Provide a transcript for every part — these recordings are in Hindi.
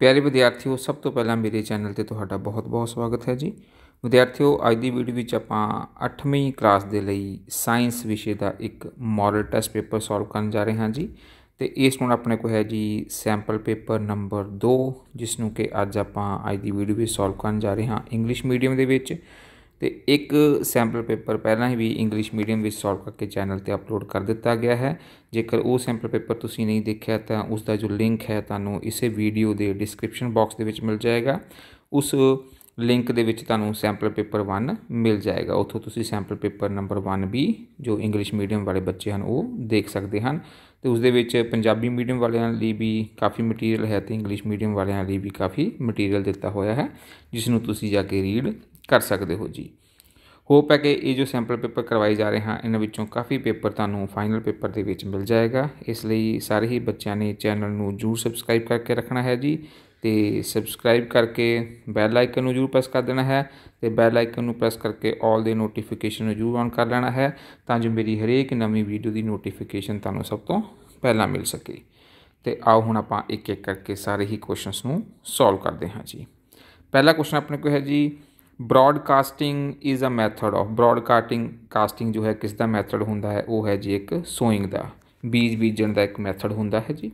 ਪਿਆਰੇ ਵਿਦਿਆਰਥੀਓ, ਸਭ ਤੋਂ ਪਹਿਲਾਂ ਮੇਰੇ ਚੈਨਲ ਤੇ ਤੁਹਾਡਾ ਬਹੁਤ-ਬਹੁਤ ਸਵਾਗਤ ਹੈ ਜੀ। ਵਿਦਿਆਰਥੀਓ, ਅੱਜ ਦੀ ਵੀਡੀਓ ਵਿੱਚ ਆਪਾਂ 8ਵੀਂ ਕਲਾਸ ਦੇ ਲਈ ਸਾਇੰਸ ਵਿਸ਼ੇ ਦਾ ਇੱਕ ਮੋਡਲ ਟੈਸਟ ਪੇਪਰ ਸੋਲਵ ਕਰਨ ਜਾ ਰਹੇ ਹਾਂ ਜੀ। ਤੇ ਇਸ ਨੂੰ ਆਪਣੇ ਕੋਲ ਹੈ ਜੀ ਸੈਂਪਲ ਪੇਪਰ ਨੰਬਰ 2 ਜਿਸ ਨੂੰ ਕਿ ਅੱਜ ਆਪਾਂ ਅੱਜ ਦੀ ਵੀਡੀਓ ਵਿੱਚ ਸੋਲਵ ਕਰਨ ਜਾ ਰਹੇ ਹਾਂ ਇੰਗਲਿਸ਼ ਮੀਡੀਅਮ ਦੇ ਵਿੱਚ। ਤੇ ਇੱਕ ਸੈਂਪਲ ਪੇਪਰ ਪਹਿਲਾਂ ਹੀ ਵੀ ਇੰਗਲਿਸ਼ ਮੀਡੀਅਮ ਵਿੱਚ ਸੋਲਵ ਕਰਕੇ ਚੈਨਲ ਤੇ ਅਪਲੋਡ ਕਰ ਦਿੱਤਾ ਗਿਆ ਹੈ ਜੇਕਰ ਉਹ ਸੈਂਪਲ ਪੇਪਰ ਤੁਸੀਂ ਨਹੀਂ ਦੇਖਿਆ ਤਾਂ ਉਸ ਦਾ ਜੋ ਲਿੰਕ ਹੈ ਤੁਹਾਨੂੰ ਇਸੇ ਵੀਡੀਓ ਦੇ ਡਿਸਕ੍ਰਿਪਸ਼ਨ ਬਾਕਸ ਦੇ ਵਿੱਚ ਮਿਲ ਜਾਏਗਾ ਉਸ ਲਿੰਕ ਦੇ ਵਿੱਚ ਤੁਹਾਨੂੰ ਸੈਂਪਲ ਪੇਪਰ 1 ਮਿਲ ਜਾਏਗਾ ਉੱਥੋਂ ਤੁਸੀਂ ਸੈਂਪਲ ਪੇਪਰ ਨੰਬਰ 1 ਵੀ ਜੋ ਇੰਗਲਿਸ਼ ਮੀਡੀਅਮ ਵਾਲੇ ਬੱਚੇ ਹਨ ਉਹ ਦੇਖ ਸਕਦੇ ਹਨ ਤੇ ਉਸ ਦੇ ਵਿੱਚ ਪੰਜਾਬੀ ਮੀਡੀਅਮ ਵਾਲਿਆਂ ਲਈ ਵੀ ਕਾਫੀ ਮਟੀਰੀਅਲ ਹੈ ਤੇ ਇੰਗਲਿਸ਼ ਮੀਡੀਅਮ ਵਾਲਿਆਂ ਲਈ ਵੀ ਕਾਫੀ ਮਟੀਰੀਅਲ ਦਿੱਤਾ ਹੋਇਆ ਹੈ ਜਿਸ ਨੂੰ ਤੁਸੀਂ ਜਾ ਕੇ ਰੀਡ ਕਰ ਸਕਦੇ ਹੋ ਜੀ। ਹੋਪ ਹੈ ਕਿ ਇਹ ਜੋ ਸੈਂਪਲ ਪੇਪਰ ਕਰਵਾਏ ਜਾ ਰਹੇ ਹਨ ਇਹਨਾਂ ਵਿੱਚੋਂ ਕਾਫੀ ਪੇਪਰ ਤੁਹਾਨੂੰ ਫਾਈਨਲ ਪੇਪਰ ਦੇ ਵਿੱਚ ਮਿਲ ਜਾਏਗਾ। ਇਸ ਲਈ ਸਾਰੇ ਹੀ ਬੱਚਿਆਂ ਨੇ ਚੈਨਲ ਨੂੰ ਜਰੂਰ ਸਬਸਕ੍ਰਾਈਬ ਕਰਕੇ ਰੱਖਣਾ ਹੈ ਜੀ ਤੇ ਸਬਸਕ੍ਰਾਈਬ ਕਰਕੇ ਬੈਲ ਆਈਕਨ ਨੂੰ ਜਰੂਰ ਪ੍ਰੈਸ ਕਰ ਦੇਣਾ ਹੈ ਤੇ ਬੈਲ ਆਈਕਨ ਨੂੰ ਪ੍ਰੈਸ ਕਰਕੇ 올 ਦੇ ਨੋਟੀਫਿਕੇਸ਼ਨ ਨੂੰ ਜਰੂਰ ਔਨ ਕਰ ਲੈਣਾ ਹੈ ਤਾਂ ਜੋ ਮੇਰੀ ਹਰੇਕ ਨਵੀਂ ਵੀਡੀਓ ਦੀ ਨੋਟੀਫਿਕੇਸ਼ਨ ਤੁਹਾਨੂੰ ਸਭ ਤੋਂ ਪਹਿਲਾਂ ਮਿਲ ਸਕੇ। ਤੇ ਆਓ ਹੁਣ ਆਪਾਂ ਇੱਕ ਇੱਕ ਕਰਕੇ ਸਾਰੇ ਹੀ ਕੁਐਸਚਨਸ ਨੂੰ ਸੋਲਵ ਕਰਦੇ ਹਾਂ ਜੀ। ਪਹਿਲਾ ਕੁਐਸਚਨ ਆਪਣੇ ਕੋਲ ਹੈ ਜੀ broadcasting is a method of broadcasting casting ਜੋ ਹੈ ਕਿਸ ਦਾ ਮੈਥਡ ਹੁੰਦਾ ਹੈ ਉਹ ਹੈ ਜੀ ਇੱਕ ਸੋਇੰਗ ਦਾ ਬੀਜ ਬੀਜਣ ਦਾ ਇੱਕ ਮੈਥਡ ਹੁੰਦਾ ਹੈ ਜੀ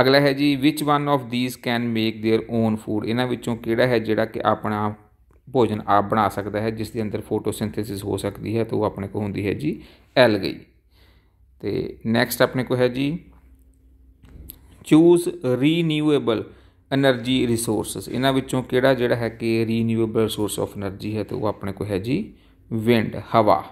ਅਗਲਾ ਹੈ ਜੀ which one of these can make their own food ਇਹਨਾਂ ਵਿੱਚੋਂ ਕਿਹੜਾ ਹੈ ਜਿਹੜਾ ਕਿ ਆਪਣਾ ਭੋਜਨ ਆਪ ਬਣਾ ਸਕਦਾ ਹੈ ਜਿਸ ਦੇ ਅੰਦਰ ਫੋਟੋਸਿੰਥੇਸਿਸ ਹੋ ਸਕਦੀ ਹੈ ਤਾਂ ਉਹ ਆਪਣੇ ਕੋਲ ਹੁੰਦੀ ਹੈ ਜੀ ਐਲਗੀ ਤੇ ਨੈਕਸਟ ਆਪਣੇ ਕੋਲ ਹੈ ਜੀ ਚੂਜ਼ ਰੀਨਿਊਏਬਲ ਐਨਰਜੀ ਰਿਸੋਰਸਸ ਇਹਨਾਂ ਵਿੱਚੋਂ ਕਿਹੜਾ ਜਿਹੜਾ ਹੈ ਕਿ ਰੀਨਿਊਏਬਲ ਸੋਰਸ ਆਫ એનર્ਜੀ ਹੈ ਤੇ ਉਹ ਆਪਣੇ ਕੋਲ ਹੈ ਜੀ ਵਿੰਡ ਹਵਾ।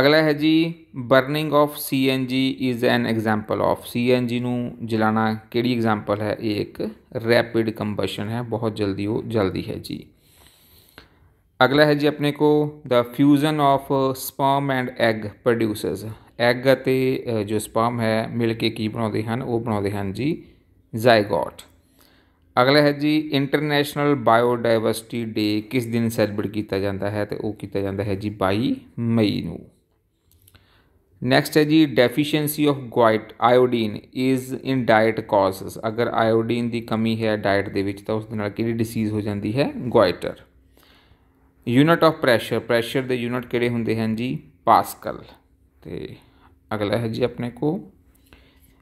ਅਗਲਾ ਹੈ ਜੀ burning of CNG is an example of CNG ਨੂੰ ਜਲਾਣਾ ਕਿਹੜੀ ਐਗਜ਼ਾਮਪਲ ਹੈ? ਇਹ ਇੱਕ ਰੈਪਿਡ ਕੰਬਸ਼ਨ ਹੈ, ਬਹੁਤ ਜਲਦੀ ਉਹ ਜਲਦੀ ਹੈ ਜੀ। ਅਗਲਾ ਹੈ ਜੀ ਆਪਣੇ ਕੋ the fusion of sperm and egg produces egg ਅਤੇ ਜੋ ਸਪਰਮ ਹੈ, ਮਿਲ ਕੇ ਕੀ ਬਣਾਉਂਦੇ ਹਨ? ਉਹ ਬਣਾਉਂਦੇ ਹਨ ਜੀ ਜ਼ਾਇਗੋਟ ਅਗਲਾ ਹੈ ਜੀ ਇੰਟਰਨੈਸ਼ਨਲ ਬਾਇਓਡਾਇਵਰਸਿਟੀ ਡੇ ਕਿਸ ਦਿਨ ਸੈਲੀਬ੍ਰੇਟ ਕੀਤਾ ਜਾਂਦਾ ਹੈ ਤੇ ਉਹ ਕੀਤਾ ਜਾਂਦਾ ਹੈ ਜੀ 22 ਮਈ ਨੂੰ। ਨੈਕਸਟ ਹੈ ਜੀ deficiency of goitre iodine is in diet causes ਅਗਰ ਆਇਓਡੀਨ ਦੀ ਕਮੀ ਹੈ ਡਾਈਟ ਦੇ ਵਿੱਚ, ਤਾਂ ਉਸ ਦੇ ਨਾਲ ਕਿਹੜੀ ਡਿਸੀਜ਼ ਹੋ ਜਾਂਦੀ ਹੈ? Goitre unit of pressure pressure ਦੇ ਯੂਨਿਟ ਕਿਹੜੇ ਹੁੰਦੇ ਹਨ ਜੀ? ਪਾਸਕਲ ਤੇ ਅਗਲਾ ਹੈ ਜੀ ਆਪਣੇ ਕੋ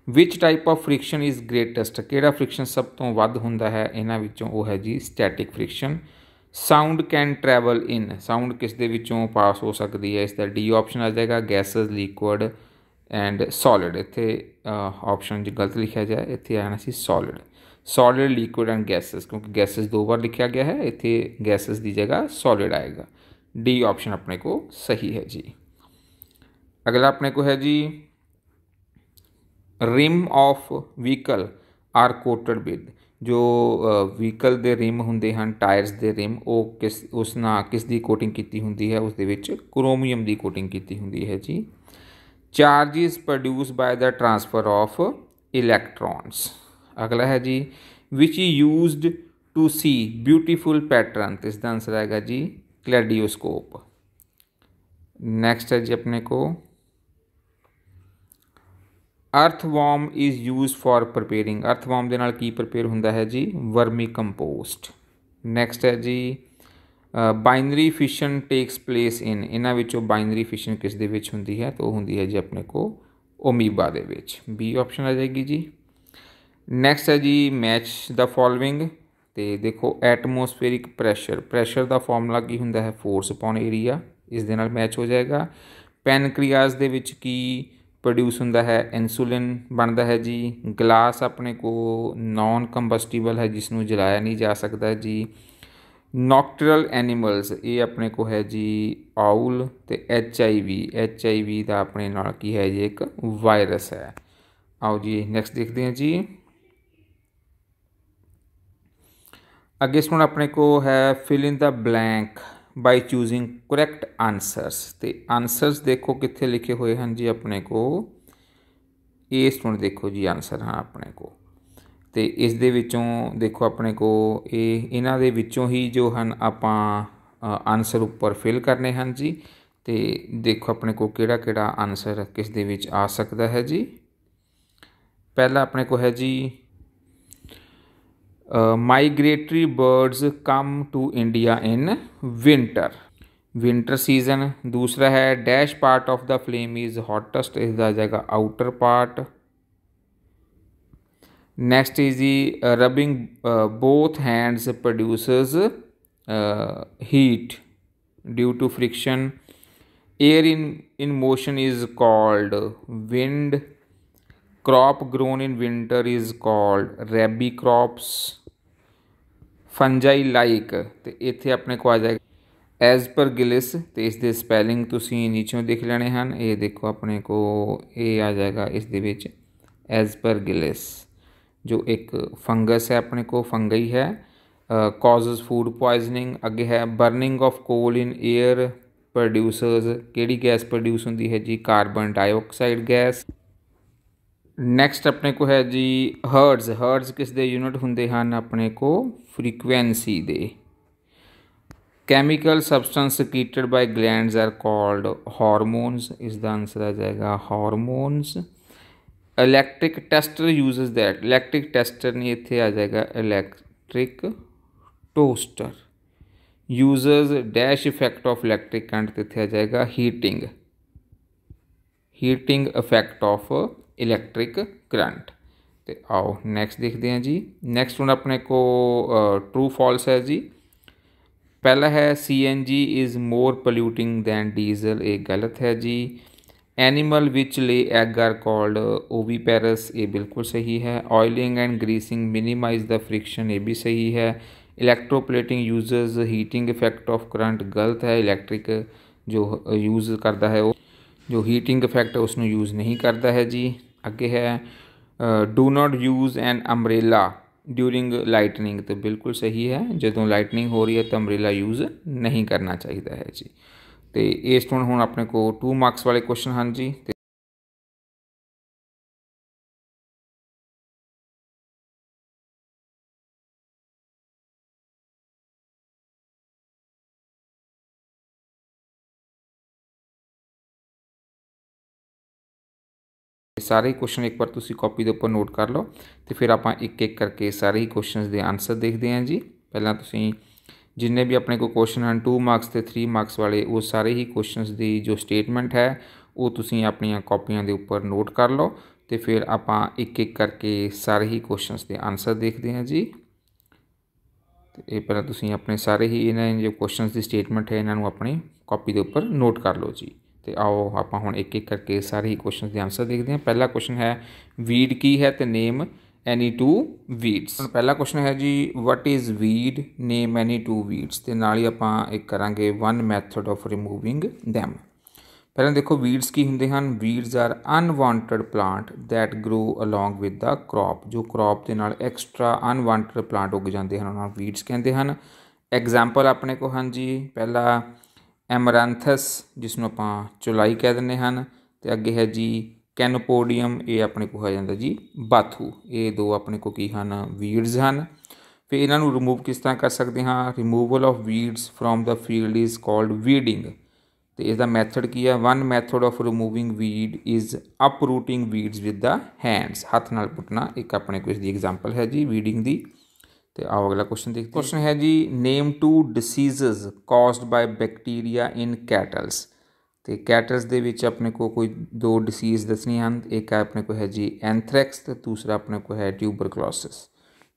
which type of friction is greatest ਕਿਹੜਾ ਫ੍ਰਿਕਸ਼ਨ ਸਭ ਤੋਂ ਵੱਧ ਹੁੰਦਾ ਹੈ ਇਹਨਾਂ ਵਿੱਚੋਂ ਉਹ ਹੈ ਜੀ static friction sound can travel in sound ਕਿਸ ਦੇ ਵਿੱਚੋਂ ਪਾਸ ਹੋ ਸਕਦੀ ਹੈ ਇਸ ਦਾ ਡੀ ਆਪਸ਼ਨ ਆ ਜਾਏਗਾ ਗੈਸਸ ਲਿਕੁਇਡ ਐਂਡ ਸੋਲਿਡ ਇੱਥੇ ਆਪਸ਼ਨ ਜੀ ਗਲਤ ਲਿਖਿਆ ਜਾਏ ਇੱਥੇ ਆਣਾ ਸੀ solid solid liquid and gases ਕਿਉਂਕਿ ਗੈਸਸ ਦੋ ਵਾਰ ਲਿਖਿਆ ਗਿਆ ਹੈ ਇੱਥੇ ਗੈਸਸ ਦੀ ਜਗ੍ਹਾ ਸੋਲਿਡ ਆਏਗਾ ਡੀ ਆਪਸ਼ਨ ਆਪਣੇ ਕੋ ਸਹੀ ਹੈ ਜੀ ਅਗਲਾ ਆਪਣੇ ਕੋ ਹੈ ਜੀ rim of vehicle are coated with ਜੋ ਵਹੀਕਲ ਦੇ ਰਿਮ ਹੁੰਦੇ ਹਨ ਟਾਇਰਸ ਦੇ ਰਿਮ ਉਹ ਕਿਸ ਉਸ ਨਾਲ ਕਿਸ ਦੀ ਕੋਟਿੰਗ ਕੀਤੀ ਹੁੰਦੀ ਹੈ ਉਸ ਦੇ ਵਿੱਚ ਕ੍ਰੋਮੀਅਮ ਦੀ ਕੋਟਿੰਗ ਕੀਤੀ ਹੁੰਦੀ ਹੈ ਜੀ charge is produce by the transfer of electrons ਅਗਲਾ ਹੈ ਜੀ which used to see beautiful pattern ਇਸ ਦਾ ਆਨਸਰ ਆਏਗਾ ਜੀ ਕਲੈਡੀਓਸਕੋਪ ਨੈਕਸਟ ਹੈ ਜੀ ਆਪਣੇ ਕੋ Earthworm is use for preparing earthworm के नीपेयर होंगे है जी वर्मी कंपोस्ट नैक्सट है जी binary fission takes place in इन्हों बाइनरी फिशन किस दे होंगी है तो होंगी है जी अपने को ओमीबा दे बी ऑप्शन आ जाएगी जी नैक्सट है जी मैच द फॉलोविंग तो देखो एटमोसफेरिक प्रैशर प्रैशर का फॉर्मूला की होंगे है फोर्स अपॉन एरिया इस मैच हो जाएगा पेनक्रियाज के ਪ੍ਰੋਡਿਊਸ ਹੁੰਦਾ ਹੈ ਇਨਸੂਲਿਨ ਬਣਦਾ ਹੈ ਜੀ ਗਲਾਸ ਆਪਣੇ ਕੋ ਨਾਨ ਕੰਬਸਟੀਬਲ ਹੈ ਜਿਸ ਨੂੰ ਜਲਾਇਆ ਨਹੀਂ ਜਾ ਸਕਦਾ ਜੀ ਨੋਕਟਰਲ ਐਨੀਮਲਸ ਇਹ ਆਪਣੇ ਕੋ ਹੈ ਜੀ ਆਉਲ ਤੇ H I V H I ਵੀ ਦਾ ਆਪਣੇ ਨਾਲ ਕੀ ਹੈ ਜੀ ਇੱਕ ਵਾਇਰਸ ਹੈ ਆਓ ਜੀ ਨੈਕਸਟ ਦੇਖਦੇ ਹਾਂ ਜੀ ਅੱਗੇ ਸੁਣ ਆਪਣੇ ਕੋ ਹੈ ਫਿਲ ਇਨ ਦਾ ਬਲੈਂਕ ਬਾਈ ਚੂਜ਼ਿੰਗ ਕਰੈਕਟ ਆਨਸਰਸ ਤੇ ਆਨਸਰਸ ਦੇਖੋ ਕਿੱਥੇ ਲਿਖੇ ਹੋਏ ਹਨ ਜੀ ਆਪਣੇ ਕੋ ਇਹ ਸੁਣ ਦੇਖੋ ਜੀ ਆਨਸਰ ਹਾਂ ਆਪਣੇ ਕੋ ਤੇ ਇਸ ਦੇ ਵਿੱਚੋਂ ਦੇਖੋ ਆਪਣੇ ਕੋ ਇਹ ਇਹਨਾਂ ਦੇ ਵਿੱਚੋਂ ਹੀ ਜੋ ਹਨ ਆਪਾਂ ਆਨਸਰ ਉੱਪਰ ਫਿਲ ਕਰਨੇ ਹਨ ਜੀ ਤੇ ਦੇਖੋ ਆਪਣੇ ਕੋ ਕਿਹੜਾ ਕਿਹੜਾ ਆਨਸਰ ਕਿਸ ਦੇ ਵਿੱਚ ਆ ਸਕਦਾ ਹੈ ਜੀ ਪਹਿਲਾ ਆਪਣੇ ਕੋ ਹੈ ਜੀ Uh, migratory birds come to India in winter. Winter season. दूसरा है part of the flame is hottest is the outer part. Next is the uh, rubbing uh, both hands produces heat due to friction. Air in in motion is called wind. Crop grown in winter is called rabi crops. Fungi like तो इतने अपने को आ जाएगा। एज पर गिलिस तो इस दे स्पैलिंग तुम नीचे देख लेने हैं। ये देखो अपने को, ये आ जाएगा इस एज पर गिलिस जो एक फंगस है अपने को फंगई है। कॉज फ़ूड पॉइजनिंग अगे है burning of coal in air producers कि गैस प्रोड्यूस होंगी है जी? कार्बन डाइऑक्साइड गैस नैक्सट अपने को है जी हर्ड्स हर्ड्स किस दे यूनिट होंगे अपने को? frequency they chemical substance secreted by glands are called hormones is the answer आ जाएगा hormones electric tester uses that electric tester नहीं थे आ जाएगा electric toaster uses dash effect of electric current ते थे आ जाएगा heating heating effect of electric current ਤੇ ਆਓ ਨੈਕਸਟ ਦੇਖਦੇ ਹਾਂ ਜੀ ਨੈਕਸਟ ਹੁਣ ਆਪਣੇ ਕੋ ਟਰੂ ਫਾਲਸ ਹੈ ਜੀ ਪਹਿਲਾ ਹੈ CNG is more polluting than diesel ਇਹ ਗਲਤ ਹੈ ਜੀ ਐਨੀਮਲ ਵਿਚ ਲੇ ਐਗ ਆਰ ਕਾਲਡ ਓਵੀਪੈਰਸ ਇਹ ਬਿਲਕੁਲ ਸਹੀ ਹੈ oiling and greasing minimize the friction ਇਹ ਵੀ ਸਹੀ ਹੈ electroplating uses heating effect of current ਗਲਤ ਹੈ ਇਲੈਕਟ੍ਰਿਕ ਜੋ ਯੂਜ਼ ਕਰਦਾ ਹੈ ਉਹ ਜੋ ਹੀਟਿੰਗ ਇਫੈਕਟ ਉਸ ਨੂੰ ਯੂਜ਼ ਨਹੀਂ ਕਰਦਾ ਹੈ ਜੀ ਅੱਗੇ ਹੈ do not use an umbrella during lightning ਤੇ ਬਿਲਕੁਲ ਸਹੀ ਹੈ ਜਦੋਂ ਲਾਈਟਨਿੰਗ ਹੋ ਰਹੀ ਹੈ ਤਾਂ ਅੰਬ੍ਰੇਲਾ ਯੂਜ਼ ਨਹੀਂ ਕਰਨਾ ਚਾਹੀਦਾ ਹੈ ਜੀ ਤੇ ਇਸ ਤੋਂ ਹੁਣ ਆਪਣੇ ਕੋ 2 ਮਾਰਕਸ ਵਾਲੇ ਕੁਐਸਚਨ ਹਨ ਜੀ ਤੇ ਸਾਰੇ ਕੁਐਸਚਨ ਇੱਕ ਵਾਰ ਤੁਸੀਂ ਕਾਪੀ ਦੇ ਉੱਪਰ ਨੋਟ ਕਰ ਲਓ ਤੇ ਫਿਰ ਆਪਾਂ ਇੱਕ ਇੱਕ ਕਰਕੇ ਸਾਰੇ ਹੀ ਕੁਐਸਚਨਸ ਦੇ ਆਨਸਰ ਦੇਖਦੇ ਹਾਂ ਜੀ ਪਹਿਲਾਂ ਤੁਸੀਂ ਜਿੰਨੇ ਵੀ ਆਪਣੇ ਕੋ ਕੁਐਸਚਨ ਹਨ 2 ਮਾਰਕਸ ਤੇ 3 ਮਾਰਕਸ ਵਾਲੇ ਉਹ ਸਾਰੇ ਹੀ ਕੁਐਸਚਨਸ ਦੀ ਜੋ ਸਟੇਟਮੈਂਟ ਹੈ ਉਹ ਤੁਸੀਂ ਆਪਣੀਆਂ ਕਾਪੀਆਂ ਦੇ ਉੱਪਰ ਨੋਟ ਕਰ ਲਓ ਤੇ ਫਿਰ ਆਪਾਂ ਇੱਕ ਇੱਕ ਕਰਕੇ ਸਾਰੇ ਹੀ ਕੁਐਸਚਨਸ ਦੇ ਆਨਸਰ ਦੇਖਦੇ ਹਾਂ ਜੀ ਤੇ ਇਹ ਪਹਿਲਾਂ ਤੁਸੀਂ ਆਪਣੇ ਸਾਰੇ ਹੀ ਇਹਨਾਂ ਜੋ ਕੁਐਸਚਨਸ ਦੀ ਸਟੇਟਮੈਂਟ ਹੈ ਇਹਨਾਂ ਨੂੰ ਆਪਣੀ ਕਾਪੀ ਦੇ ਉੱਪਰ ਨੋਟ ਕਰ ਲਓ ਜੀ ਤੇ ਆਓ ਆਪਾਂ ਹੁਣ ਇੱਕ ਇੱਕ ਕਰਕੇ ਸਾਰੇ ਹੀ ਕੁਐਸਚਨਸ ਦੇ ਆਨਸਰ ਦੇਖਦੇ ਹਾਂ। ਪਹਿਲਾ ਕੁਐਸਚਨ ਹੈ ਵੀਡ ਕੀ ਹੈ ਤੇ ਨੇਮ ਐਨੀ ਟੂ ਵੀਡਸ ਪਹਿਲਾ ਕੁਐਸਚਨ ਹੈ ਜੀ what is weed name any two weeds ਤੇ ਨਾਲ ਹੀ ਆਪਾਂ ਇੱਕ ਕਰਾਂਗੇ one method of removing them ਪਹਿਲਾਂ ਦੇਖੋ ਵੀਡਸ ਕੀ ਹੁੰਦੇ ਹਨ? Weeds are unwanted plant that grow along with the crop ਜੋ ਕ੍ਰੌਪ ਦੇ ਨਾਲ ਐਕਸਟਰਾ ਅਨਵਾਂਟਡ ਪਲਾਂਟ ਉੱਗ ਜਾਂਦੇ ਹਨ, ਉਹਨਾਂ ਨੂੰ ਵੀਡਸ ਕਹਿੰਦੇ ਹਨ। ਐਗਜ਼ਾਮਪਲ ਆਪਣੇ ਕੋ ਹਨ ਜੀ। ਪਹਿਲਾ ਐਮਰੈਂਥਸ ਜਿਸ ਨੂੰ ਆਪਾਂ ਚੁਲਾਈ ਕਹਿ ਦਿੰਦੇ ਹਨ ਤੇ ਅੱਗੇ ਹੈ ਜੀ ਕੈਨੋਪੋਡੀਅਮ ਇਹ ਆਪਣੇ ਕੋ ਆ ਜਾਂਦਾ ਜੀ ਬਾਥੂ ਇਹ ਦੋ ਆਪਣੇ ਕੋ ਕੀ ਹਨ ਵੀਡਸ ਹਨ ਫਿਰ ਇਹਨਾਂ ਨੂੰ ਰਿਮੂਵ ਕਿਸ ਤਰ੍ਹਾਂ ਕਰ ਸਕਦੇ ਹਾਂ removal of weeds from the field is called weeding ਤੇ ਇਸ ਦਾ ਮੈਥਡ ਕੀ ਹੈ one method of removing weed is uprooting weeds with the hands ਹੱਥ ਨਾਲ ਪੁੱਟਣਾ ਇੱਕ ਆਪਣੇ ਕੋ ਇਸ ਦੀ ਐਗਜ਼ਾਮਪਲ ਹੈ ਜੀ ਵੀਡਿੰਗ ਦੀ ਤੇ ਆਓ ਅਗਲਾ ਕੁਐਸਚਨ ਦੇਖਦੇ ਕੁਐਸਚਨ ਹੈ ਜੀ name two diseases caused by bacteria in cattles ਤੇ ਕੈਟਲਸ ਦੇ ਵਿੱਚ ਆਪਣੇ ਕੋ ਕੋਈ ਦੋ ਡਿਸੀਜ਼ ਦੱਸਣੀਆਂ ਹਨ ਇੱਕ ਹੈ ਆਪਣੇ ਕੋ ਹੈ ਜੀ ਐਂਥ੍ਰੈਕਸ ਤੇ ਦੂਸਰਾ ਆਪਣੇ ਕੋ ਹੈ ਟਿਊਬਰਕਲੋਸਿਸ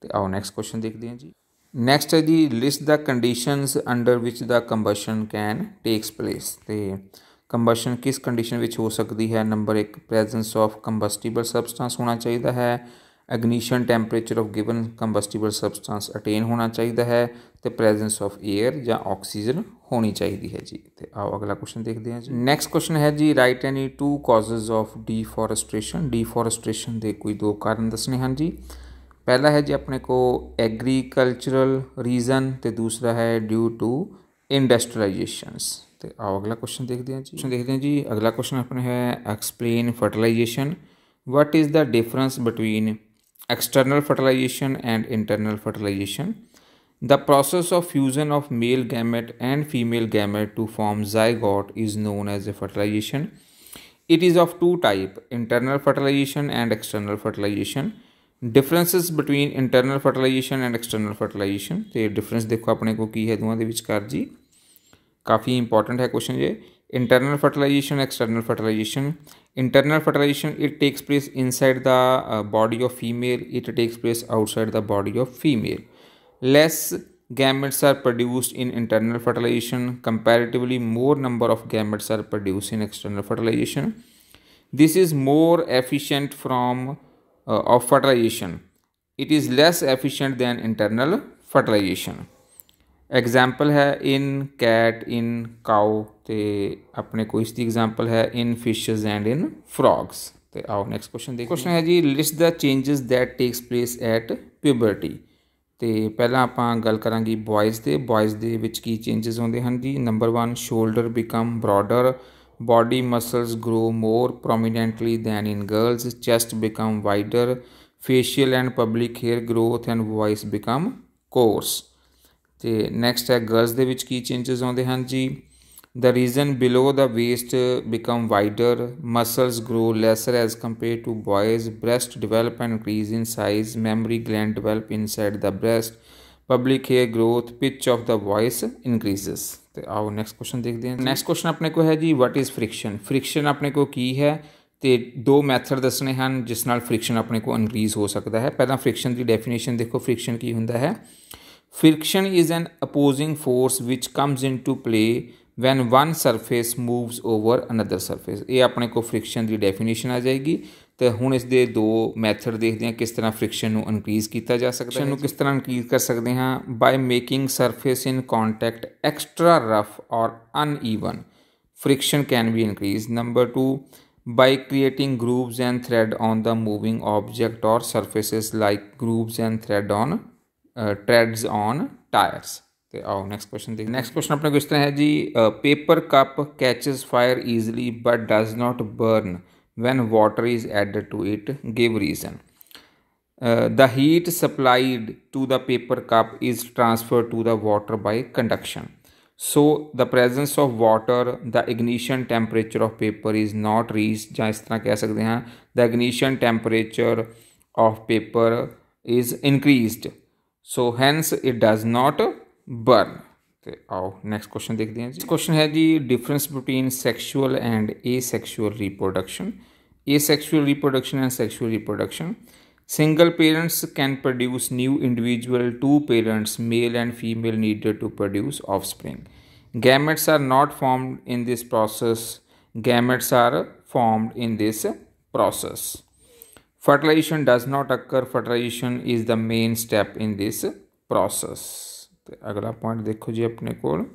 ਤੇ ਆਓ ਨੈਕਸਟ ਕੁਐਸਚਨ ਦੇਖਦੇ ਹਾਂ ਜੀ ਨੈਕਸਟ ਹੈ ਜੀ list the conditions under which the combustion can takes place ਤੇ ਕੰਬਸ਼ਨ ਕਿਸ ਕੰਡੀਸ਼ਨ ਵਿੱਚ ਹੋ ਸਕਦੀ ਹੈ number 1 presence of combustible substance ਹੋਣਾ ਚਾਹੀਦਾ ਹੈ ignition temperature of given combustible substance attain होना चाहिए है तो प्रेजेंस ऑफ़ एयर या ऑक्सीजन होनी चाहिए है जी। तो आओ अगला क्वेश्चन देखते हैं जी। नैक्सट क्वेश्चन है जी write any two causes of deforestation deforestation के कोई दो कारण दसने हैं जी। पहला है जी अपने को एग्रीकल्चरल रीजन तो दूसरा है ड्यू टू इंडस्ट्रलाइजेशन तो आओ अगला क्वेश्चन देखते हैं जी। क्वेश्चन देखते हैं जी, अगला क्वेश्चन अपने है explain fertilization what is the difference between external fertilization and internal fertilization. The process of fusion of male gamete and female gamete to form zygote is known as fertilization. It is of two type, internal fertilization and external fertilization. Differences between internal fertilization and external fertilization तो ये डिफरेंस देखो अपने को की है दोनों के विचकार जी काफ़ी इंपॉर्टेंट है क्वेश्चन ये internal fertilization external fertilization internal fertilization it takes place inside the uh, body of female it takes place outside the body of female. Less gametes are produced in internal fertilization comparatively more number of gametes are produced in external fertilization. This is more efficient from uh, of fertilization. It is less efficient than internal fertilization example ਹੈ ਇਨ ਕੈਟ ਇਨ ਕਾਓ ਅਤੇ ਆਪਣੇ ਕੋਈ ਇਸ ਦੀ ਐਗਜ਼ਾਮਪਲ ਹੈ ਇਨ ਫਿਸ਼ਸ ਐਂਡ ਇਨ ਫਰੋਗਸ ਤੇ ਆਓ ਨੈਕਸਟ ਕੁਐਸਚਨ ਦੇਖੋ ਕੁਐਸਚਨ ਹੈ। ਜੀ list the changes that takes place at puberty ਤੇ ਪਹਿਲਾਂ ਆਪਾਂ ਗੱਲ ਕਰਾਂਗੇ ਬॉयਜ਼ ਦੇ। ਬॉयਜ਼ ਦੇ ਵਿੱਚ ਕੀ ਚੇਂजेस ਆਉਂਦੇ ਹਨ ਜੀ? Number 1 shoulder become broader body muscles grow more prominently than in girls chest become wider facial and public hair growth and voice become coarse ਤੇ ਨੈਕਸਟ ਹੈ ਗਰਲਸ ਦੇ ਵਿੱਚ ਕੀ ਚੇਂਜਸ ਆਉਂਦੇ ਹਨ ਜੀ the region below the waist become wider muscles grow lesser as compare to boys breast develop and increase in size mammary gland develop inside the breast public hair growth pitch of the voice increases तो आओ नेक्स्ट क्वेश्चन देखते हैं नेक्स्ट क्वेश्चन अपने को है जी वट इज़ फ्रिक्शन फ्रिक्शन अपने को की है ਤੇ ਦੋ ਮੈਥਡ ਦੱਸਣੇ ਹਨ ਜਿਸ ਨਾਲ ਫ੍ਰਿਕਸ਼ਨ ਆਪਣੇ ਕੋ ਇਨਕਰੀਜ਼ ਹੋ ਸਕਦਾ ਹੈ ਪਹਿਲਾਂ ਫ੍ਰਿਕਸ਼ਨ ਦੀ ਡੈਫੀਨੇਸ਼ਨ ਦੇਖੋ ਫ੍ਰਿਕਸ਼ਨ ਕੀ ਹੁੰਦਾ ਹੈ Friction is an opposing force which comes into play when one surface moves over another surface ਇਹ ਆਪਣੇ ਕੋ ਫ੍ਰਿਕਸ਼ਨ ਦੀ ਡੈਫੀਨੇਸ਼ਨ ਆ ਜਾਏਗੀ ਤੇ ਹੁਣ ਇਸ ਦੇ ਦੋ ਮੈਥਡ ਦੇਖਦੇ ਹਾਂ ਕਿਸ ਤਰ੍ਹਾਂ ਫ੍ਰਿਕਸ਼ਨ ਨੂੰ ਇਨਕਰੀਜ਼ ਕੀਤਾ ਜਾ ਸਕਦਾ ਹੈ ਨੂੰ ਕਿਸ ਤਰ੍ਹਾਂ ਇਨਕਰੀਜ਼ ਕਰ ਸਕਦੇ ਹਾਂ by making surface in contact extra rough or uneven friction can be increased number 2 by creating grooves and thread on the moving object or surfaces like grooves and thread on trends on tyres ਤੇ ਆਓ ਨੈਕਸਟ ਕੁਐਸਚਨ ਦੇਖ ਨੈਕਸਟ ਕੁਐਸਚਨ ਆਪਣੇ ਕੋਲ ਇਸ ਤਰ੍ਹਾਂ ਹੈ ਜੀ paper cup catches fire easily but does not burn when water is added to it give reason uh, the heat supplied to the paper cup is transferred to the water by conduction so the presence of water the ignition temperature of paper is not reached ਜਾਂ ਇਸ ਤਰ੍ਹਾਂ ਕਹਿ ਸਕਦੇ ਹਾਂ the ignition temperature of paper is increased so hence it does not burn ਤੇ ਆਓ ਨੈਕਸਟ ਕੁਐਸਚਨ ਦੇਖਦੇ ਹਾਂ ਜੀ ਕੁਐਸਚਨ ਹੈ ਜੀ difference between sexual and asexual reproduction asexual reproduction and sexual reproduction single parents can produce new individual two parents male and female needed to produce offspring gametes are not formed in this process gametes are formed in this process Fertilization does not occur. Fertilization is the main step in this process. The point point, जी Apne को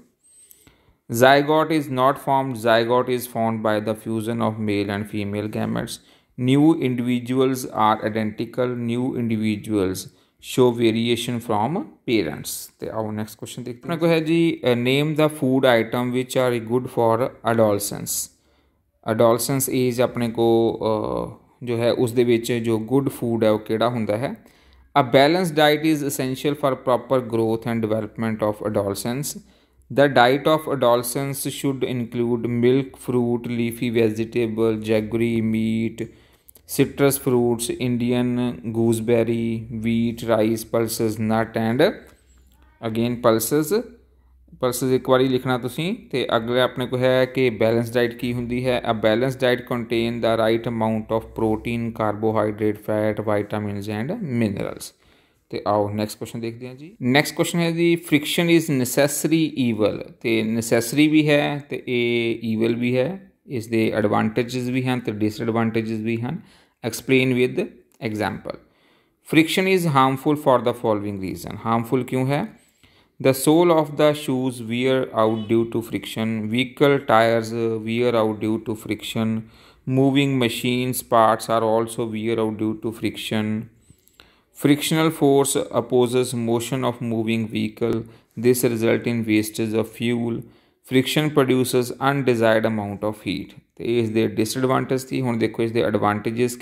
Zygote is not formed. Zygote is formed by the fusion of male and female gametes. New individuals are identical. New individuals show variation from parents. तो our next question देखते हैं। को है uh, name the food item which are good for adolescence. Adolescence age अपने को uh, ਜੋ ਹੈ ਉਸ ਦੇ ਵਿੱਚ ਜੋ ਗੁੱਡ ਫੂਡ ਹੈ ਉਹ ਕਿਹੜਾ ਹੁੰਦਾ ਹੈ A balanced diet is essential for proper growth and development of adolescents. The diet of adolescents should include milk, fruit, leafy vegetable, jaggery, meat, citrus fruits, Indian gooseberry, wheat, rice, pulses, nut and again pulses परसिज एक बार लिखना तुम तो अगले अपने को है कि बैलेंस डाइट की होंगी है। A balance diet contain the right amount of protein carbohydrate fat vitamin and minerals तो आओ नैक्सट क्वेश्चन देखते हैं जी। नैक्सट क्वेश्चन है जी फ्रिक्शन इज़ नसैसरी ईवल तो नसैसरी भी है तो ये ईवल भी है, इसद एडवाटेज भी हैं तो डिसएडवाटेज भी हैं। Explain with example friction is harmful for the following reason harmful क्यों है? The sole of the shoes wear out due to friction. Vehicle tires uh, wear out due to friction. Moving machines parts are also wear out due to friction. Frictional force opposes motion of moving vehicle. This results in wastage of fuel. Friction produces undesired amount of heat. तो ये इसके डिसएडवांटेज थी advantages. देखो इसके advantages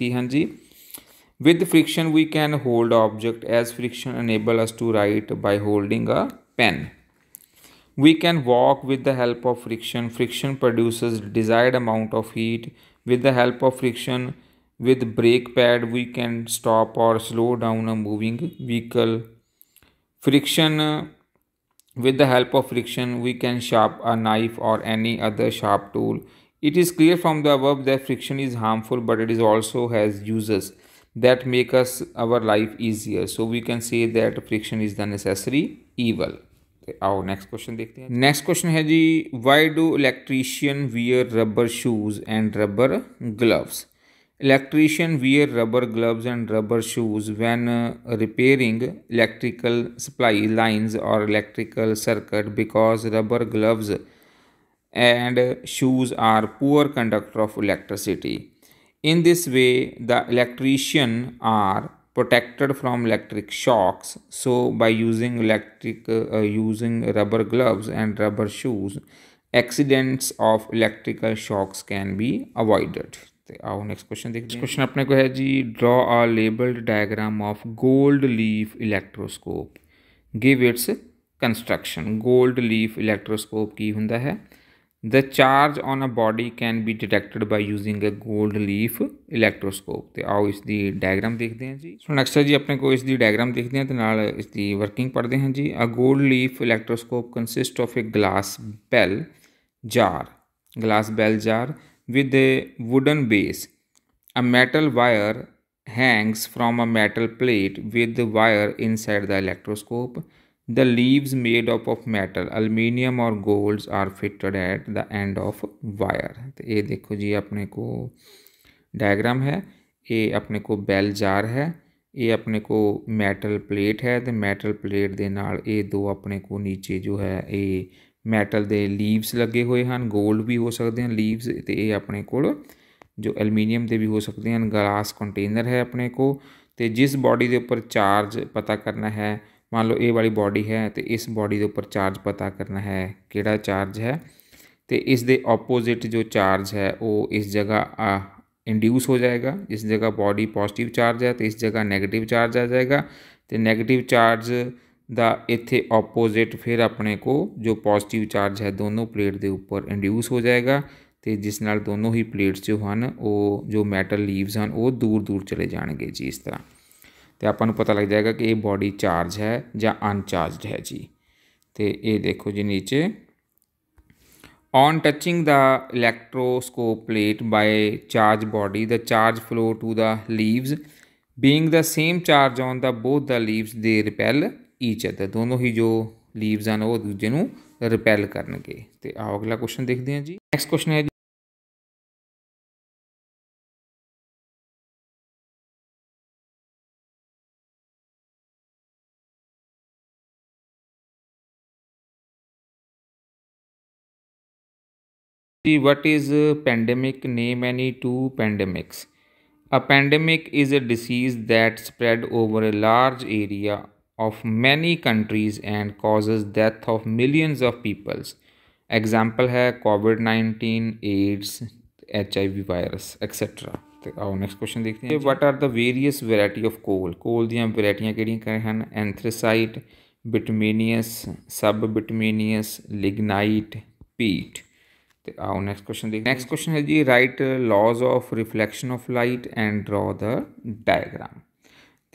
With friction, we can hold object. As friction enable us to write by holding a pen. We can walk with the help of friction. Friction produces desired amount of heat. With the help of friction, with brake pad we can stop or slow down a moving vehicle friction with the help of friction we can sharp a knife or any other sharp tool it is clear from the above that friction is harmful but it is also has uses that make us our life easier so we can say that friction is the necessary evil okay आओ नेक्स्ट क्वेश्चन देखते हैं। नेक्स्ट क्वेश्चन है जी why do electrician wear rubber shoes and rubber gloves electrician wear rubber gloves and rubber shoes when repairing electrical supply lines और electrical circuit because rubber gloves and shoes are poor conductor of electricity in this way the electrician are protected from electric shocks so by using electric uh, using rubber gloves and rubber shoes accidents of electrical shocks can be avoided आओ नेक्स्ट क्वेश्चन देखते हैं क्वेश्चन अपने को है जी draw a labelled diagram of gold leaf electroscope give its construction gold leaf electroscope की ਹੁੰਦਾ ਹੈ the charge on a body can be detected by using a gold leaf electroscope ਤੇ ਆਓ ਇਸ ਦੀ ਡਾਇਗਰਾਮ ਦੇਖਦੇ ਹਾਂ ਜੀ ਸੋ ਨੈਕਸਟ ਹੈ ਜੀ ਆਪਣੇ ਕੋ ਇਸ ਦੀ ਡਾਇਗਰਾਮ ਦੇਖਦੇ ਹਾਂ ਤੇ ਨਾਲ ਇਸ ਦੀ ਵਰਕਿੰਗ ਪੜ੍ਹਦੇ ਹਾਂ ਜੀ a gold leaf electroscope consists of a glass bell jar glass bell jar with a wooden base a metal wire hangs from a metal plate with the wire inside the electroscope the leaves made up of metal aluminium और gold are fitted at the end of wire तो ये देखो जी अपने को डायग्राम है। ये अपने को बैल जार है। ये अपने को मैटल प्लेट है। तो मैटल प्लेट के नाल ये दो अपने को नीचे जो है, ये मेटल दे लीव्स लगे हुए हैं। गोल्ड भी हो सकते हैं। लीव्स तो ये अपने को जो अलमीनियम के भी हो सकते हैं। गलास कंटेनर है अपने को। तो जिस बॉडी के उपर चार्ज पता करना है मान लो ये वाली बॉडी है तो इस बॉडी के उपर चार्ज पता करना है कि चार्ज है। तो इस ओपोजिट जो चार्ज है, वो इस जगह इंड्यूस हो जाएगा। इस जगह बॉडी पॉजिटिव चार्ज है तो इस जगह नैगेटिव चार्ज आ जाएगा। तो नैगेटिव चार्ज का इतने ऑपोजिट फिर अपने को जो पॉजिटिव चार्ज है, दोनों प्लेट के उपर इंड्यूस हो जाएगा। तो जिस नाल दोनों ही प्लेट्स जो हैं जो मैटल लीवस हैं, वो दूर दूर चले जाएँगे जी, इस तरह। ਤੇ ਆਪਾਂ ਨੂੰ ਪਤਾ ਲੱਗ ਜਾਏਗਾ ਕਿ ਇਹ ਬਾਡੀ ਚਾਰਜ ਹੈ ਜਾਂ ਅਨਚਾਰਜਡ ਹੈ ਜੀ ਤੇ ਇਹ ਦੇਖੋ ਜੀ ਨੀਚੇ on touching the electroscope plate by charge body the charge flow to the leaves being the same charge on the both the leaves they repel each other ਦੋਨੋਂ ਹੀ ਜੋ ਲੀਵਸ ਹਨ ਉਹ ਦੂਜੇ ਨੂੰ ਰਿਪੈਲ ਕਰਨਗੇ ਤੇ ਆਓ ਅਗਲਾ ਕੁਐਸਚਨ ਦੇਖਦੇ ਹਾਂ ਜੀ ਨੈਕਸਟ ਕੁਐਸਚਨ ਹੈ what is a pandemic name any two pandemics a pandemic is a disease that spread over a large area of many countries and causes death of millions of peoples example hai covid-19 aids hiv virus etc ਤੇ ਆਓ ਨੈਕਸਟ ਕੁਐਸਚਨ ਦੇਖਦੇ ਹਾਂ what are the various variety of coal coal ਦੀਆਂ ਵੈਰਾਈਟੀਆਂ ਕਿਹੜੀਆਂ ਕਿਹੜੀਆਂ ਹਨ ਐਂਥ੍ਰੇਸਾਈਟ ਬਿਟਮੇਨੀਅਸ ਸਬ ਬਿਟਮੇਨੀਅਸ ਲਿਗਨਾਈਟ ਪੀਟ आओ नेक्स्ट क्वेश्चन देखिए नेक्स्ट क्वेश्चन है जी write laws of reflection of light and draw the diagram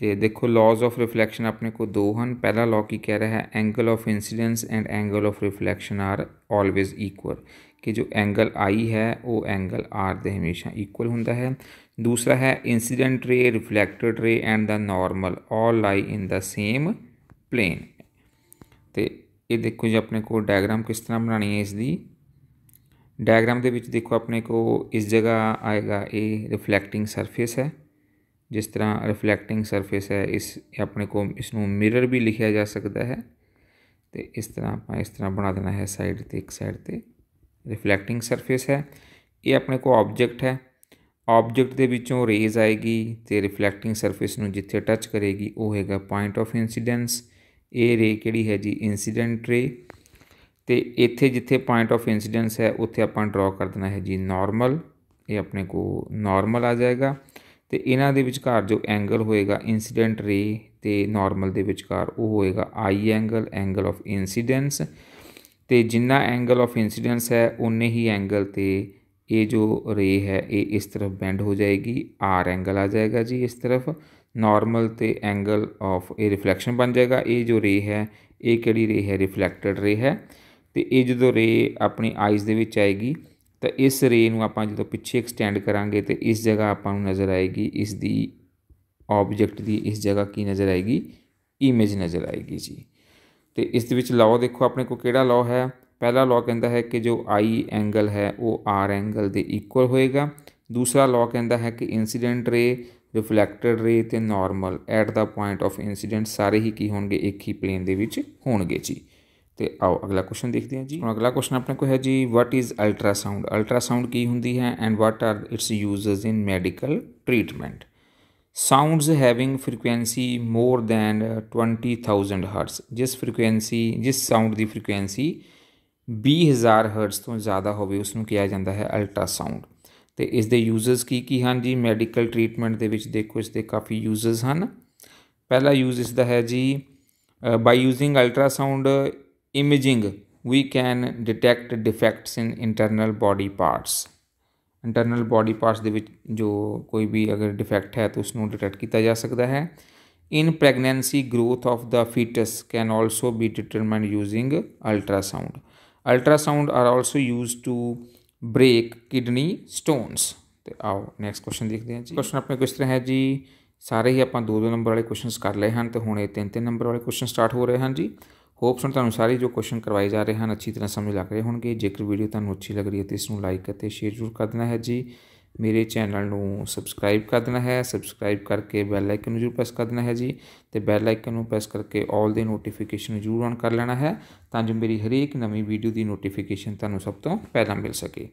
तो देखो लॉज ऑफ़ रिफ्लेक्शन अपने को दो हैं। पहला लॉ की कह रहा है angle of incidence and angle of reflection are always equal कि जो एंगल आई है, वो एंगल आर दे हमेशा इक्वल होंगे है। दूसरा है incident ray reflected ray and the normal all lie in the same plane तो ये देखो जी, अपने को डायग्राम किस तरह बनानी है इसकी ਡਾਇਗਰਾਮ ਦੇ ਵਿੱਚ ਦੇਖੋ ਆਪਣੇ ਕੋ ਇਸ ਜਗ੍ਹਾ ਆਏਗਾ ਇਹ ਰਿਫਲੈਕਟਿੰਗ ਸਰਫੇਸ ਹੈ ਜਿਸ ਤਰ੍ਹਾਂ ਰਿਫਲੈਕਟਿੰਗ ਸਰਫੇਸ ਹੈ ਇਸ ਆਪਣੇ ਕੋ ਇਸ ਨੂੰ ਮਿਰਰ ਵੀ ਲਿਖਿਆ ਜਾ ਸਕਦਾ ਹੈ ਤੇ ਇਸ ਤਰ੍ਹਾਂ ਆਪਾਂ ਇਸ ਤਰ੍ਹਾਂ ਬਣਾ ਦੇਣਾ ਹੈ ਸਾਈਡ ਤੇ ਇੱਕ ਸਾਈਡ ਤੇ ਰਿਫਲੈਕਟਿੰਗ ਸਰਫੇਸ ਹੈ ਇਹ ਆਪਣੇ ਕੋ ਆਬਜੈਕਟ ਹੈ ਆਬਜੈਕਟ ਦੇ ਵਿੱਚੋਂ ਰੇਜ਼ ਆਏਗੀ ਤੇ ਰਿਫਲੈਕਟਿੰਗ ਸਰਫੇਸ ਨੂੰ ਜਿੱਥੇ ਟੱਚ ਕਰੇਗੀ ਉਹ ਹੈਗਾ ਪੁਆਇੰਟ ਆਫ ਇਨਸੀਡੈਂਸ ਇਹ ਰੇ ਕਿਹੜੀ ਹੈ ਜੀ ਇਨਸੀਡੈਂਟ ਰੇ ਤੇ ਇੱਥੇ ਜਿੱਥੇ ਪੁਆਇੰਟ ਆਫ ਇਨਸੀਡੈਂਸ ਹੈ ਉੱਥੇ ਆਪਾਂ ਡਰਾ ਕਰ ਦੇਣਾ ਹੈ ਜੀ ਨਾਰਮਲ ਇਹ ਆਪਣੇ ਕੋ ਨਾਰਮਲ ਆ ਜਾਏਗਾ ਤੇ ਇਹਨਾਂ ਦੇ ਵਿਚਕਾਰ ਜੋ ਐਂਗਲ ਹੋਏਗਾ ਇਨਸੀਡੈਂਟ ਰੇ ਤੇ ਨਾਰਮਲ ਦੇ ਵਿਚਕਾਰ ਉਹ ਹੋਏਗਾ i angle angle of incidence ਤੇ ਜਿੰਨਾ ਐਂਗਲ ਆਫ ਇਨਸੀਡੈਂਸ ਹੈ ਉਨੇ ਹੀ ਐਂਗਲ ਤੇ ये जो रे है ये इस तरफ बेंड हो जाएगी आर एंगल आ जाएगा जी इस तरफ नॉर्मल तो एंगल ऑफ ये रिफ्लैक्शन बन जाएगा ये जो रे है ये कि रे है रिफ्लैक्टड रे है तो ये जो रे अपनी आइज़ के आएगी तो इस रे आप जो पिछे एक्सटेंड करा तो इस जगह आप नज़र आएगी इसकी ऑबजैक्ट की इस जगह की नज़र आएगी इमेज नज़र आएगी जी तो इस लॉ देखो अपने को कि लॉ है पहला लॉ कहता है कि जो आई एंगल है वो आर एंगल के इक्वल होएगा दूसरा लॉ कहता है कि इंसीडेंट रे रिफ्लैक्टड रे तो normal at the point of incident सारे ही की होंगे एक ही प्लेन के होंगे जी तो आओ अगला क्वेश्चन देखते हैं जी हम अगला क्वेश्चन अपने को है जी वट इज़ अल्ट्रासाउंड अल्ट्रासाउंड की होंगी है and what are its uses in medical treatment sounds having frequency more than twenty thousand hertz जिस फ्रीकुएंसी जिस साउंड की फ्रीकुएंसी भी हज़ार हर्ट्स तो ज़्यादा होवे उसनों किया जाता है अल्ट्रासाउंड तो इसके यूजेस की की हाँ जी मैडिकल ट्रीटमेंट के देखो इसके काफ़ी यूजेस हैं पहला यूज़ इसका है जी by using ultrasound imaging we can detect defects in internal body parts internal body parts के जो कोई भी अगर डिफेक्ट है तो उसनों डिटेक्ट किया जा सकता है in pregnancy growth of the foetus can also be determined using ultrasound ultrasound are also use to break kidney stones तो आओ नैक्सट क्वेश्चन देखते हैं जी क्वेश्चन अपने किस तरह है जी सारे ही आप दो दो नंबर वाले क्वेश्चन कर ले हैं तो हूँ ये तीन तीन नंबर वाले क्वेश्चन स्टार्ट हो रहे हैं ਹੋਪਸ ਹੁਣ ਤੁਹਾਨੂੰ ਸਾਰੇ ਜੋ ਕੁਐਸਚਨ ਕਰਵਾਏ ਜਾ ਰਹੇ ਹਨ, ਅੱਛੀ ਤਰ੍ਹਾਂ ਸਮਝ ਲੱਗ ਰਹੇ ਹੋਣਗੇ। ਜੇਕਰ ਵੀਡੀਓ ਤੁਹਾਨੂੰ ਅੱਛੀ ਲੱਗ ਰਹੀ ਹੈ ਤਾਂ ਇਸ ਨੂੰ ਲਾਈਕ ਅਤੇ ਸ਼ੇਅਰ ਜ਼ਰੂਰ ਕਰ ਦੇਣਾ ਹੈ ਜੀ। ਮੇਰੇ ਚੈਨਲ ਨੂੰ ਸਬਸਕ੍ਰਾਈਬ ਕਰ ਦੇਣਾ ਹੈ। ਸਬਸਕ੍ਰਾਈਬ ਕਰਕੇ ਬੈਲ ਆਈਕਨ ਨੂੰ ਜ਼ਰੂਰ ਪ੍ਰੈਸ ਕਰ ਦੇਣਾ ਹੈ ਜੀ। ਤੇ ਬੈਲ ਆਈਕਨ ਨੂੰ ਪ੍ਰੈਸ ਕਰਕੇ ਆਲ ਦੇ ਨੋਟੀਫਿਕੇਸ਼ਨ ਜ਼ਰੂਰ ਔਨ ਕਰ ਲੈਣਾ ਹੈ, ਤਾਂ ਜੋ ਮੇਰੀ ਹਰੇਕ ਨਵੀਂ ਵੀਡੀਓ ਦੀ ਨੋਟੀਫਿਕੇਸ਼ਨ ਤੁਹਾਨੂੰ ਸਭ ਤੋਂ ਪਹਿਲਾਂ ਮਿਲ ਸਕੇ।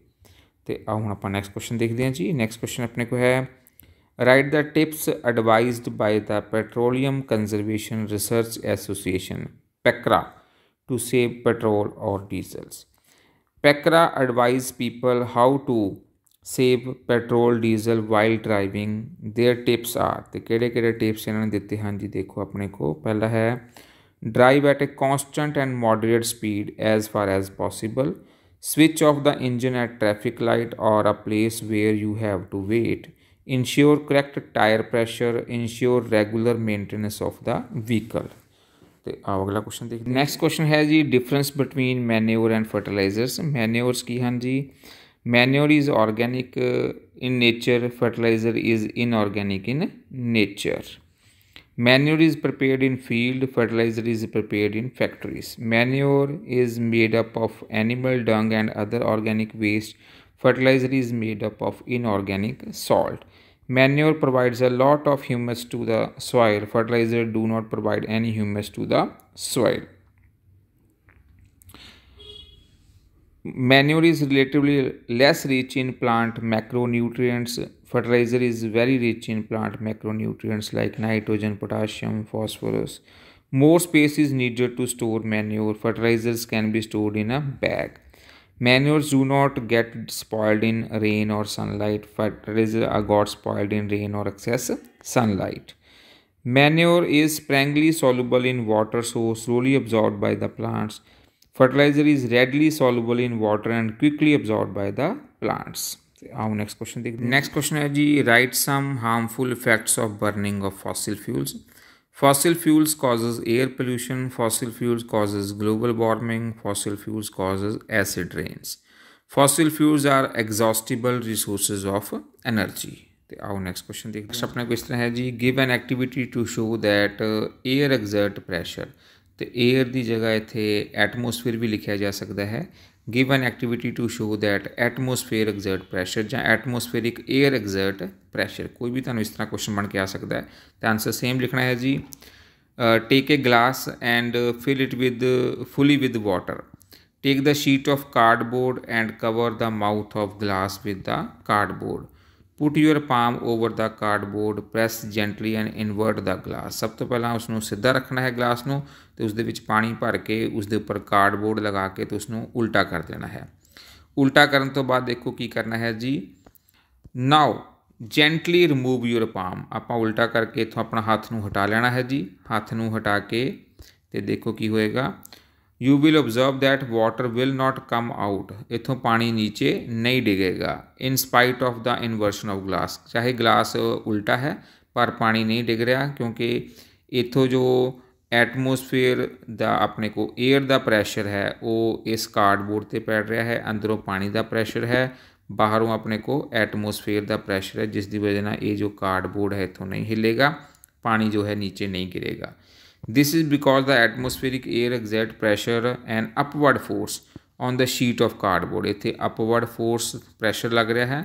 ਤੇ ਆਓ ਹੁਣ ਆਪਾਂ ਨੈਕਸਟ ਕੁਐਸਚਨ ਦੇਖਦੇ ਹਾਂ ਜੀ। ਨੈਕਸਟ ਕੁਐਸਚਨ ਆਪਣੇ ਕੋ ਹੈ write the tips advised by the Petroleum Conservation Research Association ਪੈਕਰਾ to save petrol or diesels. Pekra advise people how to save petrol diesel while driving their tips are ਤੇ ਕਿਹੜੇ ਕਿਹੜੇ ਟਿਪਸ ਇਹਨਾਂ ਨੇ ਦਿੱਤੇ ਹਨ ਜੀ ਦੇਖੋ ਆਪਣੇ ਕੋ ਪਹਿਲਾ ਹੈ drive at a constant and moderate speed as far as possible switch off the engine at traffic light or a place where you have to wait ensure correct tire pressure ensure regular maintenance of the vehicle तो आओ अगला क्वेश्चन देखिए नैक्सट क्वेश्चन है जी difference between manure and fertilizers manures की, हैं जी manure is organic in nature fertilizer is inorganic in nature manure is prepare in field fertilizer is prepare in factories manure is made up of animal dung and other organic waste fertilizer is made up of inorganic salt Manure provides a lot of humus to the soil. Fertilizer do not provide any humus to the soil. Manure is relatively less rich in plant macronutrients. Fertilizer is very rich in plant macronutrients like nitrogen, potassium, phosphorus. More space is needed to store manure. Fertilizers can be stored in a bag. Manures do not get spoiled in rain or sunlight. Fertilizers are uh, got spoiled in rain or excess sunlight. Manure is sprangly soluble in water so slowly absorbed by the plants. Fertilizer is readily soluble in water and quickly absorbed by the plants. Our next question. Next question is write some harmful effects of burning of fossil fuels. Fossil fuels causes air pollution, fossil fuels causes global warming, fossil fuels causes acid rains. Fossil fuels are exhaustible resources of energy. ਤੇ ਆਓ ਨੈਕਸਟ ਕੁਐਸਚਨ ਦੇਖਦੇ ਹਾਂ ਆਪਣਾ ਕੁਐਸਚਨ ਹੈ ਜੀ give an activity to show that air exert pressure ਤੇ 에ਅਰ ਦੀ ਜਗ੍ਹਾ ਇੱਥੇ ਐਟਮੋਸਫੇਅਰ ਵੀ ਲਿਖਿਆ ਜਾ ਸਕਦਾ ਹੈ give an activity to show that atmosphere exert pressure ਜਾਂ atmospheric air exert pressure ਕੋਈ ਵੀ ਤੁਹਾਨੂੰ ਇਸ ਤਰ੍ਹਾਂ ਕੁਐਸਚਨ ਬਣ ਕੇ ਆ ਸਕਦਾ ਹੈ ਤੇ ਆਨਸਰ ਸੇਮ ਲਿਖਣਾ ਹੈ ਜੀ take a glass and fill it with fully with water take the sheet of cardboard and cover the mouth of glass with the cardboard put your palm over the cardboard press gently and invert the glass ਸਭ ਤੋਂ ਪਹਿਲਾਂ ਉਸ ਨੂੰ ਸਿੱਧਾ ਰੱਖਣਾ ਹੈ ਗਲਾਸ ਨੂੰ ਤੇ ਉਸ ਦੇ ਵਿੱਚ ਪਾਣੀ ਭਰ ਕੇ ਉਸ ਦੇ ਉੱਪਰ ਕਾਰਡਬੋਰਡ ਲਗਾ ਕੇ ਤੇ ਉਸ ਨੂੰ ਉਲਟਾ ਕਰ ਦੇਣਾ ਹੈ ਉਲਟਾ ਕਰਨ ਤੋਂ ਬਾਅਦ ਦੇਖੋ ਕੀ ਕਰਨਾ ਹੈ ਜੀ now gently remove your palm ਆਪਾਂ ਉਲਟਾ ਕਰਕੇ ਇਥੋਂ ਆਪਣਾ ਹੱਥ ਨੂੰ ਹਟਾ ਲੈਣਾ ਹੈ ਜੀ ਹੱਥ ਨੂੰ ਹਟਾ ਕੇ ਤੇ ਦੇਖੋ ਕੀ ਹੋਏਗਾ You will observe that water will not come out इतों पानी नीचे नहीं डिगेगा in spite of the inversion of glass चाहे ग्लास उल्टा है, पर पानी नहीं डिग रहा, क्योंकि इतों जो एटमोसफेयर द अपने को एयर का प्रैशर है, वो इस कार्डबोर्ड पर पैड रहा है, अंदरों पानी का प्रैशर है, बाहरों अपने को एटमोसफेयर का प्रैशर है, जिसकी वजह ये जो कार्डबोर्ड है इतों नहीं हिलेगा, पानी जो है नीचे नहीं गिरेगा। this is because the atmospheric air exert pressure and upward force on the sheet of cardboard ਇੱਥੇ upward force pressure ਲੱਗ ਰਿਹਾ ਹੈ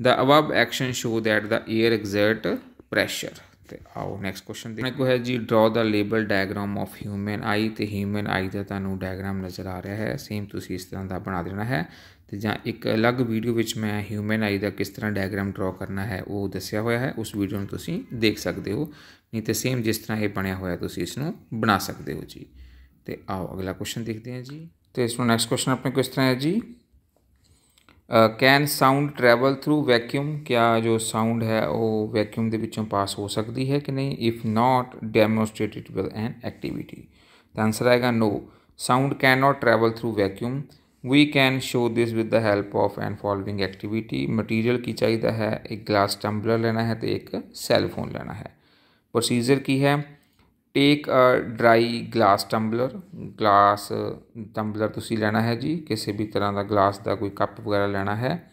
the above action show that the air exert pressure ਤੇ ਆਓ ਨੈਕਸਟ ਕੁਐਸਚਨ ਦੇਖਣੇ ਕੋ ਹੈ ਜੀ draw the label diagram of human eye ਤੇ ਹਿਊਮਨ ਆਈ ਦਾ ਤੁਹਾਨੂੰ ਡਾਇਗਰਾਮ ਨਜ਼ਰ ਆ ਰਿਹਾ ਹੈ ਸੇਮ ਤੁਸੀਂ ਇਸ ਤਰ੍ਹਾਂ ਦਾ ਬਣਾ ਦੇਣਾ ਹੈ ਤੇ ਜਾਂ ਇੱਕ ਅਲੱਗ ਵੀਡੀਓ ਵਿੱਚ ਮੈਂ ਹਿਊਮਨ ਆਈ ਦਾ ਕਿਸ ਤਰ੍ਹਾਂ ਡਾਇਗਰਾਮ ਡਰਾ ਕਰਨਾ ਹੈ ਉਹ ਦੱਸਿਆ ਹੋਇਆ ਹੈ ਉਸ ਵੀਡੀਓ ਨੂੰ ਤੁਸੀਂ ਦੇਖ ਸਕਦੇ ਹੋ ਨਹੀਂ ਤੇ ਸੇਮ ਜਿਸ ਤਰ੍ਹਾਂ ਇਹ ਬਣਿਆ ਹੋਇਆ ਤੁਸੀਂ ਇਸ ਨੂੰ ਬਣਾ ਸਕਦੇ ਹੋ ਜੀ ਤੇ ਆਓ ਅਗਲਾ ਕੁਐਸਚਨ ਦੇਖਦੇ ਹਾਂ ਜੀ ਤੇ ਇਸ ਨੂੰ ਨੈਕਸਟ ਕੁਐਸਚਨ ਆਪਣੇ ਕੋ ਇਸ ਤਰ੍ਹਾਂ ਹੈ ਜੀ can sound travel through vacuum ਕਿਆ ਜੋ ਸਾਊਂਡ ਹੈ ਉਹ ਵੈਕਿਊਮ ਦੇ ਵਿੱਚੋਂ ਪਾਸ ਹੋ ਸਕਦੀ ਹੈ ਕਿ ਨਹੀਂ if not demonstrate it with an activity ਤਾਂ ਆਨਸਰ ਆਏਗਾ no sound can not travel through vacuum we can show this with the help of and following activity material ਕੀ ਚਾਹੀਦਾ ਹੈ ਇੱਕ ਗਲਾਸ ਟੰਬਲਰ ਲੈਣਾ ਹੈ ਤੇ ਇੱਕ ਸੈੱਲ ਫੋਨ ਲੈਣਾ ਹੈ ਪ੍ਰੋਸੀਜਰ ਕੀ ਹੈ take a dry glass tumbler glass tumbler ਤੁਸੀਂ ਲੈਣਾ ਹੈ ਜੀ ਕਿਸੇ ਵੀ ਤਰ੍ਹਾਂ ਦਾ ਗਲਾਸ ਦਾ ਕੋਈ ਕੱਪ ਵਗੈਰਾ ਲੈਣਾ ਹੈ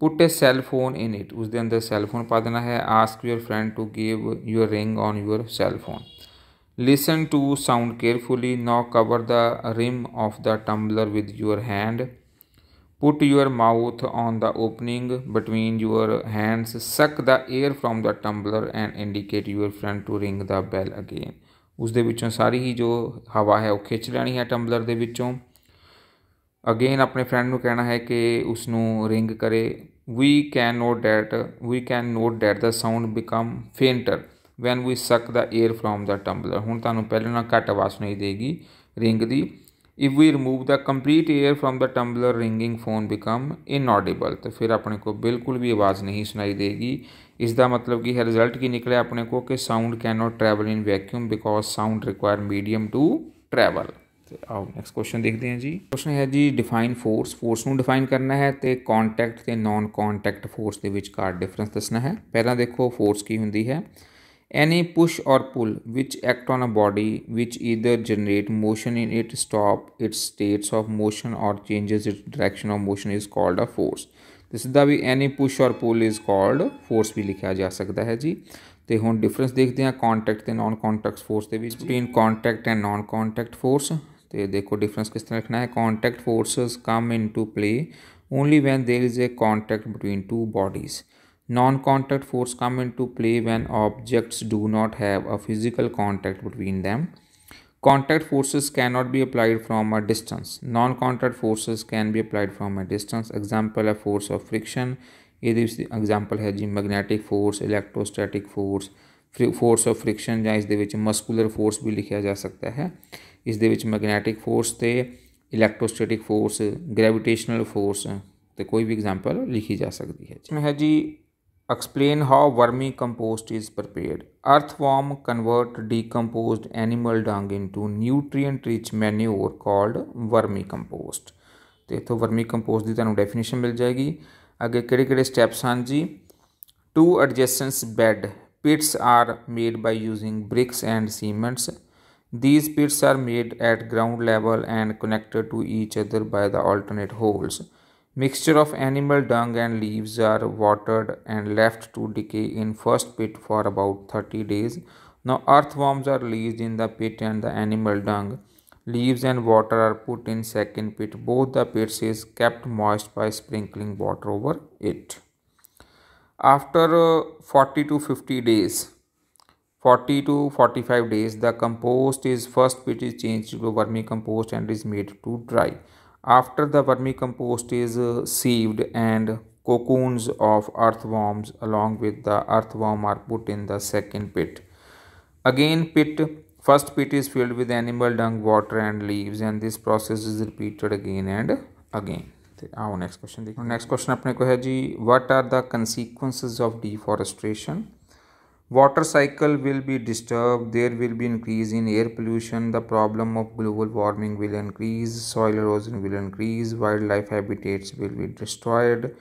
put a cell phone in it ਉਸ ਦੇ ਅੰਦਰ ਸੈੱਲ ਫੋਨ ਪਾ ਦੇਣਾ ਹੈ ask your friend to give your ring on your cell phone Listen to sound carefully. Now cover the rim of the tumbler with your hand. Put your mouth on the opening between your hands. Suck the air from the tumbler and indicate your friend to ring the bell again. ਉਸ ਦੇ ਵਿੱਚੋਂ ਸਾਰੀ ਹੀ ਜੋ ਹਵਾ ਹੈ ਉਹ ਖਿੱਚ ਲੈਣੀ ਹੈ ਟੰਬਲਰ ਦੇ ਵਿੱਚੋਂ ਅਗੇਨ ਆਪਣੇ ਫਰੈਂਡ ਨੂੰ ਕਹਿਣਾ ਹੈ ਕਿ ਉਸ ਨੂੰ ਰਿੰਗ ਕਰੇ we can note that we can note that the sound become fainter when we suck the air from the tumbler हूँ तुम पहले ना घट आवाज़ सुनाई देगी ring the if we remove the complete air from the tumbler ringing phone become inaudible तो फिर अपने को बिल्कुल भी आवाज़ नहीं सुनाई देगी इसका मतलब कि है रिज़ल्ट की निकले अपने को कि sound can not travel in vacuum because sound require medium to travel आओ नैक्सट क्वेश्चन देखते हैं जी क्वेश्चन है जी डिफाइन फोर्स फोर्स में डिफाइन करना है तो कॉन्टैक्ट के नॉन कॉन्टैक्ट फोर्स के विचार डिफरेंस दसना है पहला देखो फोर्स की होंगी है any push or pull which act on a body which either generate motion in it stop its states of motion or changes its direction of motion is called a force this is the we any push or pull is called force ਵੀ ਲਿਖਿਆ ਜਾ ਸਕਦਾ ਹੈ ਜੀ ਤੇ ਹੁਣ ਡਿਫਰੈਂਸ ਦੇਖਦੇ ਹਾਂ ਕੰਟੈਕਟ ਤੇ ਨਾਨ ਕੰਟੈਕਟ ਫੋਰਸ ਦੇ ਵਿੱਚ between contact and non contact force ਤੇ ਦੇਖੋ ਡਿਫਰੈਂਸ ਕਿਸ ਤਰ੍ਹਾਂ ਲਿਖਣਾ ਹੈ contact forces come into play only when there is a contact between two bodies Non-contact force come into play when objects do not have a physical contact between them. Contact forces cannot be applied from a distance. Non-contact forces can be applied from a distance. Example है force of friction. ਇਹਦੇ ਵਿੱਚ ਐਗਜ਼ਾਮਪਲ ਹੈ ਜੀ magnetic force electrostatic force force of friction ਜਾਂ ਇਸ ਦੇ ਵਿੱਚ ਮਸਕੂਲਰ ਫੋਰਸ ਵੀ ਲਿਖਿਆ ਜਾ ਸਕਦਾ ਹੈ ਇਸ ਦੇ ਵਿੱਚ ਮੈਗਨੈਟਿਕ ਫੋਰਸ ਤੇ ਇਲੈਕਟ੍ਰੋਸਟੈਟਿਕ ਫੋਰਸ ਗ੍ਰੈਵਿਟੇਸ਼ਨਲ ਫੋਰਸ ਤੇ ਕੋਈ ਵੀ ਐਗਜ਼ਾਮਪਲ ਲਿਖੀ ਜਾ ਸਕਦੀ ਹੈ ਜਿਵੇਂ ਹੈ ਜੀ explain how vermicompost is prepared earthworm convert decomposed animal dung into nutrient rich manure called vermicompost ਤੇ ਇਥੋਂ vermicompost ਦੀ ਤੁਹਾਨੂੰ ਡੈਫੀਨੇਸ਼ਨ ਮਿਲ ਜਾਏਗੀ ਅੱਗੇ ਕਿਹੜੇ ਕਿਹੜੇ ਸਟੈਪਸ ਹਨ ਜੀ two adjacent bed pits are made by using bricks and cements these pits are made at ground level and connected to each other by the alternate holes Mixture of animal dung and leaves are watered and left to decay in first pit for about 30 days. Now earthworms are released in the pit and the animal dung. Leaves and water are put in second pit. Both the pits is kept moist by sprinkling water over it. After uh, 40 to 50 days, 40 to 45 days, the compost is first pit is changed to vermicompost and is made to dry. After the vermicompost is uh, sieved and cocoons of earthworms along with the earthworm are put in the second pit. Again pit, first pit is filled with animal dung, water and leaves and this process is repeated again and again. आओ ah, next question. Next question, question अपने को है जी what water cycle will be disturbed there will be increase in air pollution the problem of global warming will increase soil erosion will increase wildlife habitats will be destroyed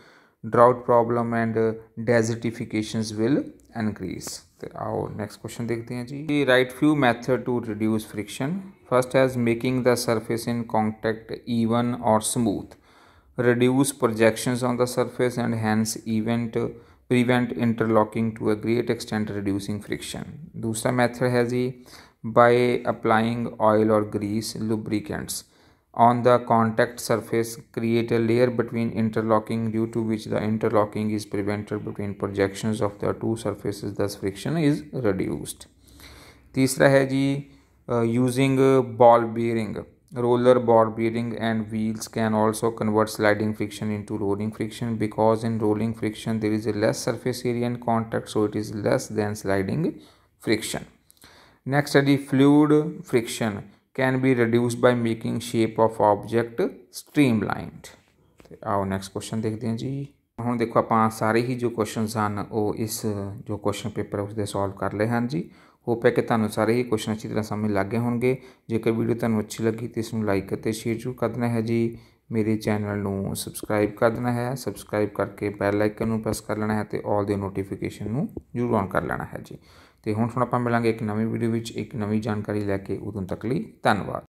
drought problem and desertifications will increase तो आओ नेक्स्ट क्वेश्चन देखते हैं जी write few method to reduce friction first has making the surface in contact even और smooth reduce projections on the surface and hence event prevent interlocking to a great extent reducing friction दूसरा method है जी by applying oil or grease lubricants on the contact surface create a layer between interlocking due to which the interlocking is prevented between projections of the two surfaces thus friction is reduced तीसरा है जी using ball bearing roller ball bearing and wheels can also convert sliding friction into rolling friction because in rolling friction there is a less surface area in contact so it is less than sliding friction next study fluid friction can be reduced by making shape of object streamlined आओ नेक्स्ट क्वेश्चन देखते हैं जी ਹੁਣ ਦੇਖੋ ਆਪਾਂ ਸਾਰੇ ਹੀ ਜੋ ਕੁਐਸਚਨਸ ਹਨ ਉਹ ਇਸ ਜੋ ਕੁਐਸਚਨ ਪੇਪਰ ਉਸ ਦੇ ਸੋਲਵ ਕਰ ਲਏ ਹਨ ਜੀ ਹੋਪ ਹੈ ਕਿ ਤੁਹਾਨੂੰ ਸਾਰੇ ਹੀ ਕੁਐਸਚਨ ਅੱਛੀ ਤਰ੍ਹਾਂ ਸਮਝ ਲੱਗ ਗਏ ਹੋਣਗੇ ਜੇਕਰ ਵੀਡੀਓ ਤੁਹਾਨੂੰ ਅੱਛੀ ਲੱਗੀ ਤਾਂ ਇਸ ਨੂੰ ਲਾਈਕ ਅਤੇ ਸ਼ੇਅਰ ਜ਼ਰੂਰ ਕਰ ਦੇਣਾ ਹੈ ਜੀ ਮੇਰੇ ਚੈਨਲ ਨੂੰ ਸਬਸਕ੍ਰਾਈਬ ਕਰ ਦੇਣਾ ਹੈ ਸਬਸਕ੍ਰਾਈਬ ਕਰਕੇ ਬੈਲ ਆਈਕਨ ਨੂੰ ਪ੍ਰੈਸ ਕਰ ਲੈਣਾ ਹੈ ਤੇ ਆਲ ਦੇ ਨੋਟੀਫਿਕੇਸ਼ਨ ਨੂੰ ਜ਼ਰੂਰ ਔਨ ਕਰ ਲੈਣਾ ਹੈ ਜੀ ਤੇ ਹੁਣ ਹੁਣ ਆਪਾਂ ਮਿਲਾਂਗੇ ਇੱਕ ਨਵੀਂ ਵੀਡੀਓ ਵਿੱਚ ਇੱਕ ਨਵੀਂ ਜਾਣਕਾਰੀ ਲੈ ਕੇ ਉਦੋਂ ਤੱਕ ਲਈ ਧੰਨਵਾਦ